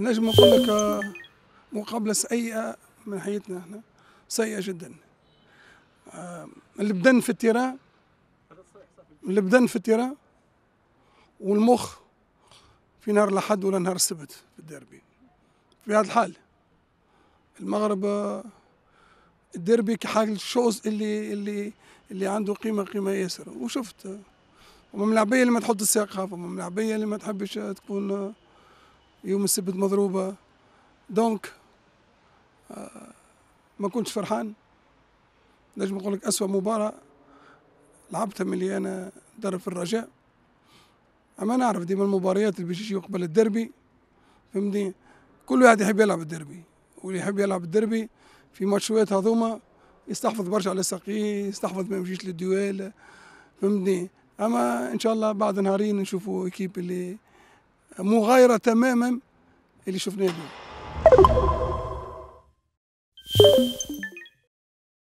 نجم نقول لك آه، مقابله سيئة من حياتنا إحنا سيئة جدا. آه، اللي بدن في التيران اللي بدن في التيران والمخ في نهار الأحد ولا نهار السبت في الديربي. في هذا الحال المغرب آه، الديربي كحاجة الشوز اللي اللي اللي عنده قيمة قيمة ياسر. وشفت آه، وما من العبية اللي ما تحط الساق العبية اللي ما تحبش تكون آه، يوم السبت مضروبة. دونك ما كنتش فرحان. نجم نقول لك اسوء مباراة لعبتها ملي أنا درب في الرجاء. أما نعرف ديما المباريات اللي باش يجي قبل الدربي فهمتني؟ كل واحد يحب يلعب الدربي واللي يحب يلعب الدربي في ماتشات هذوما يستحفظ برشا على ساقيه يستحفظ ما يمشيش للدوال فهمتني؟ أما إن شاء الله بعد نهارين نشوفوا اكيب اللي مغايرة تماما اللي شفناه اليوم.